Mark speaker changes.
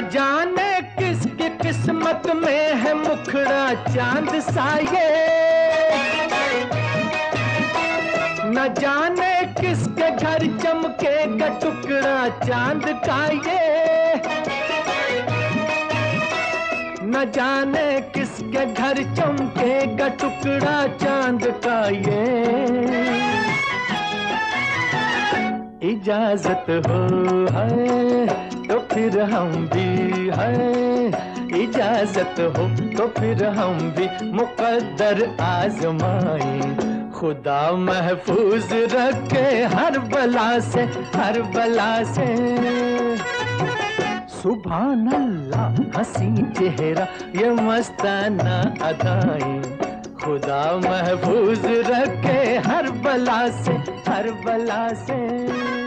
Speaker 1: जाने किसकी किस्मत में है मुखड़ा चाँद साये न जाने किसके घर चमके का टुकड़ा चाँद का ये। न जाने किसके घर चमके का टुकड़ा चाँद का ये। इजाज़त हो है फिर हम भी हैं। इजाज़त हो तो फिर हम भी मुकद्दर आजमाए। खुदा महफूज रखे हर बला से, हर बला से। सुबह अल्लाह हसी चेहरा, ये मस्ताना अदाएँ। खुदा महफूज रखे हर बला से, हर बला से।